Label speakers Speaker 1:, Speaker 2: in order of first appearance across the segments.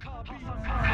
Speaker 1: Cause I'm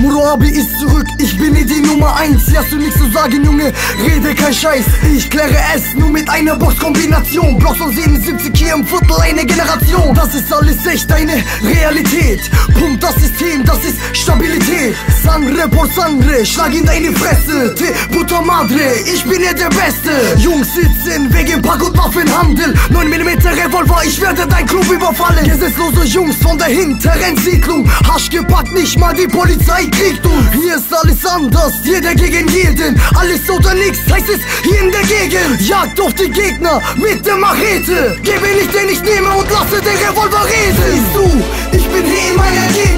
Speaker 2: Murabi ist zurück, ich bin die Nummer 1 Hier hast du nichts zu sagen, Junge, rede kein Scheiß. Ich kläre es nur mit einer Boxkombination Blocks und 77 hier im Viertel, eine Generation. Das ist alles echt eine Realität. Pumpt das System, das ist Stabilität Sangre por sangre, schlag in deine Fresse. Te puta madre, ich bin hier der Beste. Jungs sitzen wegen Pack- und Waffenhandel 9mm Revolver, ich werde dein Club überfallen. Gesetzlose Jungs von der hinteren Siedlung. Hasch gepackt, nicht mal die Polizei kriegt uns. Hier ist alles anders, jeder gegen jeden. Alles oder nichts heißt es hier in der Gegend. Jagd auf die Gegner mit der Machete. Gebe nicht, den ich nehme und lasse den Revolver reden. Siehst du, ich bin hier in meiner Gegend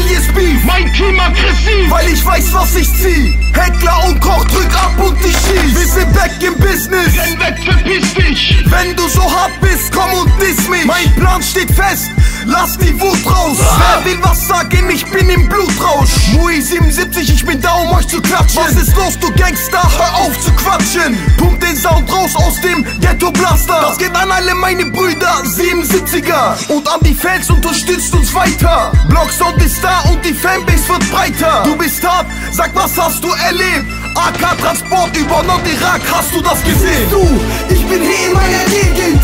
Speaker 1: will jetzt Beef?
Speaker 3: Mein Team aggressiv,
Speaker 1: Weil ich weiß, was ich zieh. Heckler und Koch, drück ab und ich schieß. Wir sind back im Business.
Speaker 3: renn weg, verpiss dich.
Speaker 1: Wenn du so hart bist, komm und diss mich. Mein Plan steht fest, lass die Wut raus. Wer will was sagen, ich bin im Blutrausch. Mui 77, ich bin da, um euch zu klatschen. Was ist los, du Gangster? Hör auf zu quatschen. Pump den Sound raus Blaster. Das geht an alle meine Brüder, 77er. Und an die Fans, unterstützt uns weiter. Blocksound ist da und die Fanbase wird breiter. Du bist hart, sag, was hast du erlebt? AK-Transport über Nordirak, hast du das gesehen?
Speaker 2: Du, ich bin hier in meiner Gegend